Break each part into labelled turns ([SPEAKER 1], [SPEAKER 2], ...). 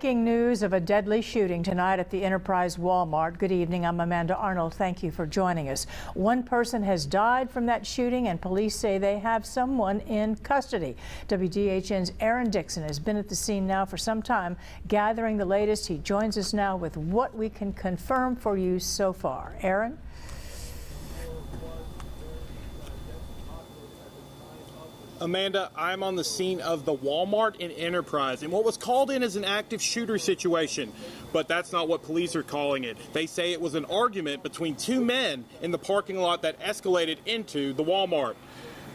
[SPEAKER 1] Breaking news of a deadly shooting tonight at the Enterprise Walmart. Good evening. I'm Amanda Arnold. Thank you for joining us. One person has died from that shooting, and police say they have someone in custody. WDHN's Aaron Dixon has been at the scene now for some time, gathering the latest. He joins us now with what we can confirm for you so far. Aaron?
[SPEAKER 2] Amanda, I'm on the scene of the Walmart in Enterprise, and what was called in is an active shooter situation, but that's not what police are calling it. They say it was an argument between two men in the parking lot that escalated into the Walmart.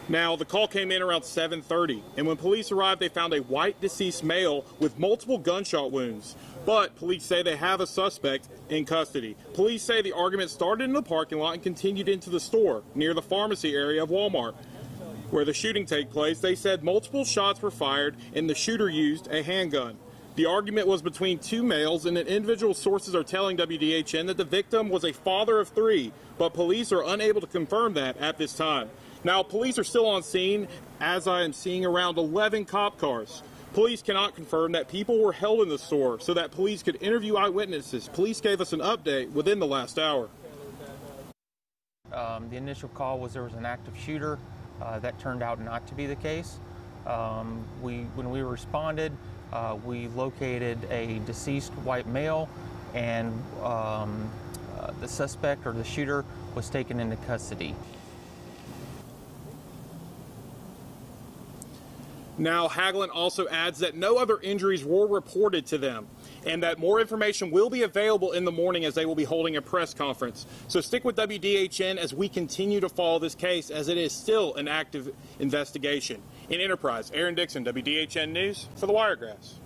[SPEAKER 2] Now, the call came in around 7:30, and when police arrived, they found a white deceased male with multiple gunshot wounds. But police say they have a suspect in custody. Police say the argument started in the parking lot and continued into the store near the pharmacy area of Walmart where the shooting took place, they said multiple shots were fired and the shooter used a handgun. The argument was between two males, and individual sources are telling WDHN that the victim was a father of three, but police are unable to confirm that at this time. Now, police are still on scene, as I am seeing around 11 cop cars. Police cannot confirm that people were held in the store so that police could interview eyewitnesses. Police gave us an update within the last hour.
[SPEAKER 3] Um, the initial call was there was an active shooter. Uh, that turned out not to be the case. Um, we, when we responded, uh, we located a deceased white male, and um, uh, the suspect or the shooter was taken into custody.
[SPEAKER 2] Now, Hagelin also adds that no other injuries were reported to them and that more information will be available in the morning as they will be holding a press conference. So stick with WDHN as we continue to follow this case as it is still an active investigation. In Enterprise, Aaron Dixon, WDHN News for the Wiregrass.